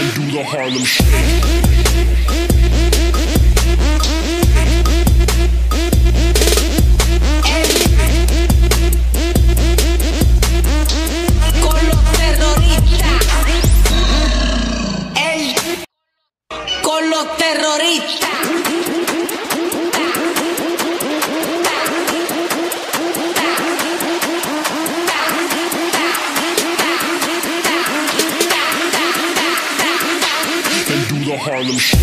And do the Harlem Shake. Los and do the Harlem Shake.